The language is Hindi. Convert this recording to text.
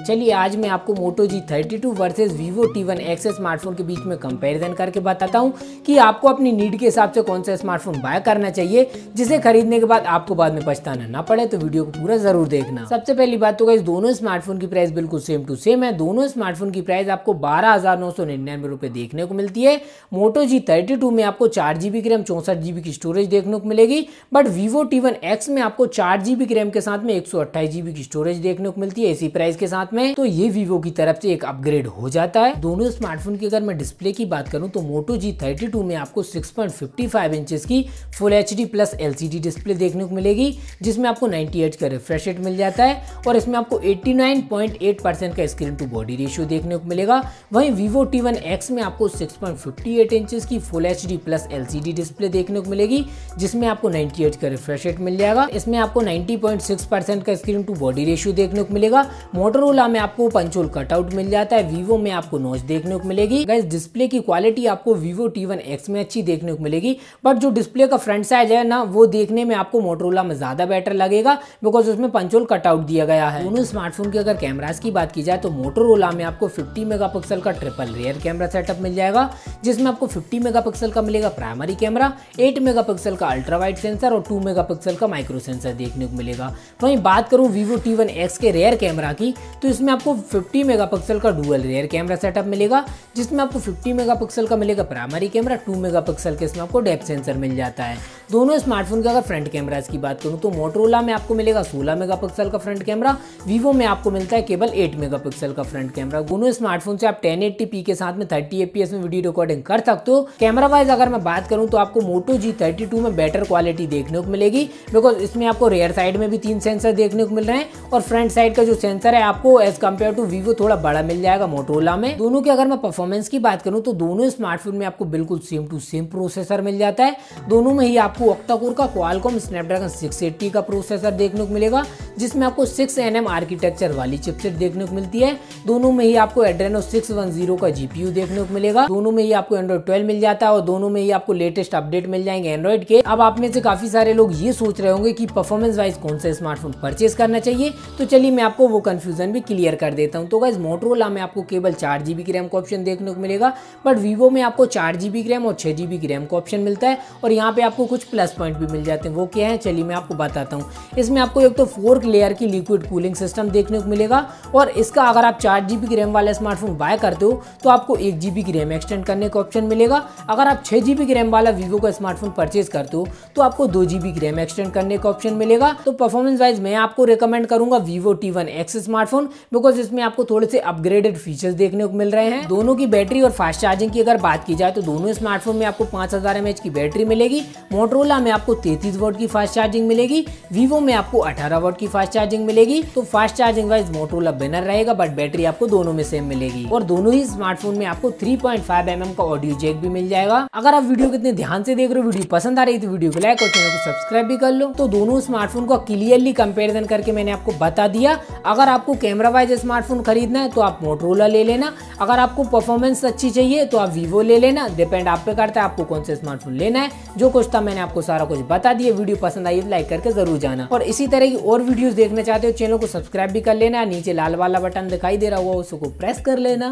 चलिए, आज मैं आपको Moto G thirty two versus Vivo T one X smartphone के बीच में कंपैरिजन करके बताता हूँ कि आपको अपनी नीड के हिसाब से कौन सा स्मार्टफ़ोन बाय करना चाहिए, जिसे खरीदने के बाद आपको बाद में पछताना ना पड़े तो वीडियो को पूरा ज़रूर देखना। सबसे पहली बात तो इस दोनों स्मार्टफ़ोन की प्राइस बिल्कुल सेम टू सेम है। दोनों स्मार्टफ़ोन की प्राइस आपको बारह हज़ार नौ सौ निन्यानवे देखने को मिलती है। मोटो जी थर्टी टू में आपको चार जीबी की रैम चौसठ जीबी की स्टोरेज देखने को मिलेगी। But Vivo T one X में आपको चार जीबी की रैम के साथ में एक सौ अट्ठाईस जीबी की स्टोरेज देखने को मिलती है। इसी प्राइस के साथ में तो ये वीवो की तरफ़ से एक अपग्रेड हो जाता है। दोनों स्मार्टफ़ोन की अगर मैं डिस्प्ले की बात करूँ तो मोटो जी थर्टी में आपको 6.55 इंचेस की full H plus L display देखने को मिलेगी, जिसमें आपको 98 का रिफ्रेश रेट मिल जाता है और इसमें आपको 89.8 परसेंट का स्क्रीन टू बॉडी रेशियो देखने को मिलेगा। वहीं वीवो टी वन एक्स में आपको 6.58 इंचेस की full H plus L display देखने को मिलेगी, जिसमें आपको 98 का रिफ्रेश रेट मिल जाएगा। इसमें आपको 90.6 परसेंट का स्क्रीन टू बॉडी रेशियो देखने को मिलेगा। मोटरोला में आपको पंचोल कटआउट मिल जाता है वीवो में आपको नोच देखने को मिलेगी। गैस डिस्प्ले की क्वालिटी आपको वीवो टी वन एक्स में अच्छी देखने को मिलेगी। बट जो डिस्प्ले का फ्रंट साइज़ है ना, वो देखने में आपको मोटरोला में ज़्यादा बेटर लगेगा बिकॉज़ उसमें पंचोल कटआउट दिया गया है। दोनों स्मार्टफ़ोन की अगर कैमराज की बात की जाए तो मोटरोला में आपको 50 मेगापिक्सल का ट्रिपल रेयर कैमरा सेटअप मिल जाएगा, जिसमें आपको 50 मेगापिक्सल का मिलेगा प्राइमरी कैमरा 8 मेगापिक्सल का अल्ट्रा वाइड सेंसर और 2 मेगापिक्सल का माइक्रो सेंसर देखने को मिलेगा। वहीं बात करूँ वीवो टी के रेयर कैमरा की तो इसमें आपको 50 मेगापिक्सल का डुअल रेयर कैमरा सेटअप मिलेगा, जिसमें आपको 50 मेगापिक्सल का मिलेगा प्राइमरी कैमरा 2 मेगापिक्सल के इसमें आपको डेप्थ सेंसर मिल जाता है। दोनों स्मार्टफ़ोन के अगर फ्रंट कैमराज की बात करूँ तो मोटरोला में आपको मिलेगा 16 मेगापिक्सल का फ्रंट कैमरा वीवो में आपको मिलता है केवल 8 मेगापिक्सल का फ्रंट कैमरा दोनों स्मार्टफ़ोन से आप 1080p के साथ में 30 fps में वीडियो रिकॉर्डिंग कर सकते हो। कैमरा वाइज अगर मैं बात करूँ तो आपको मोटो जी थर्टी में बेटर क्वालिटी देखने को मिलेगी बिकॉज़ इसमें आपको रेयर साइड में भी तीन सेंसर देखने को मिल रहे हैं, और फ्रंट साइड का जो सेंसर है, आपको एज कंपेयर टू वीवो थोड़ा बड़ा मिल जाएगा मोटोला में। दोनों की अगर मैं परफॉर्मेंस की बात करूँ तो दोनों स्मार्टफ़ोन में आपको बिल्कुल सेम टू सेम प्रोसेसर मिल जाता है। दोनों में ही आपको ऑक्टाकोर का क्वालकॉम स्नैपड्रैगन सिक्स का प्रोसेसर देखने को मिलेगा। जिसमें आपको 6 एन एम आर्किटेक्चर वाली चिपसेट देखने को मिलती है। दोनों में ही आपको एड्रेनो 610 का जीपीयू देखने को मिलेगा। दोनों में ही आपको एंड्रॉइड 12 मिल जाता है और दोनों में ही आपको लेटेस्ट अपडेट मिल जाएँगे एंड्रॉइड के। अब आप में से काफ़ी सारे लोग ये सोच रहे होंगे कि परफॉर्मेंस वाइज कौन सा स्मार्टफ़ोन परचेज करना चाहिए। तो चलिए मैं आपको वो कंफ्यूजन भी क्लियर कर देता हूँ। तो गाइज़ मोटरोला में आपको केवल चार जीबी की रैम का ऑप्शन देखने को मिलेगा। बट वीवो में आपको चार जीबी की रैम और छह जीबी की रैम का ऑप्शन मिलता है। और यहाँ पे आपको कुछ प्लस पॉइंट भी मिल जाते हैं। वो क्या है? चलिए मैं आपको बताता हूँ। इसमें आपको एक तो फोर लेयर की लिक्विड कूलिंग सिस्टम देखने को मिलेगा। और इसका अगर आप चार जीबी की रैम वाला स्मार्टफ़ोन बाय करते हो तो आपको एक जीबी की रैम एक्सटेंड करने का ऑप्शन मिलेगा। अगर आप छह जीबी की रैम वाला वीवो का स्मार्टफ़ोन परचेज करते हो तो आपको दो जीबी की रैम एक्सटेंड करने का ऑप्शन मिलेगा। तो परफॉर्मेंस वाइज मैं आपको रिकमेंड करूँगा Vivo T one X smartphone because इसमें आपको थोड़े से अपग्रेडेड फीचर्स देखने को मिल रहे हैं। दोनों की बैटरी और फास्ट चार्जिंग की अगर बात की जाए तो दोनों स्मार्टफ़ोन में आपको पाँच हज़ार की बैटरी मिलेगी। मोटरोला में आपको तैतीस वोट की फास्ट चार्जिंग मिलेगी। वीवो में आपको 18 वोट की फास्ट चार्जिंग मिलेगी तो फास्ट चार्जिंग वाइज मोटरोला बेनर रहेगा बट बैटरी आपको दोनों में सेम मिलेगी। और दोनों ही स्मार्टफ़ोन में आपको 3.5 पॉइंट का ऑडियो जैक भी मिल जाएगा। अगर आप वीडियो कितने ध्यान से देख रहे हो वीडियो पसंद आ रही तो वीडियो को लाइक और चैनल को सब्सक्राइब भी कर लो। तो दोनों स्मार्टफ़ोन का क्लियरली कंपेरिजन करके मैंने आपको बता दिया। अगर आपको कैमरा वाइज स्मार्टफ़ोन खरीदना है तो आप मोटरोला ले लेना। अगर आपको परफॉर्मेंस अच्छी चाहिए तो आप वीवो ले लेना। डिपेंड आप पे करता है, आपको कौन सा स्मार्टफ़ोन लेना है। जो कुछ था मैंने आपको सारा कुछ बता दिया। वीडियो पसंद आई लाइक करके ज़रूर जाना। और इसी तरह की और वीडियोस देखना चाहते हो, चैनल को सब्सक्राइब भी कर लेना, नीचे लाल वाला बटन दिखाई दे रहा होगा उसको प्रेस कर लेना।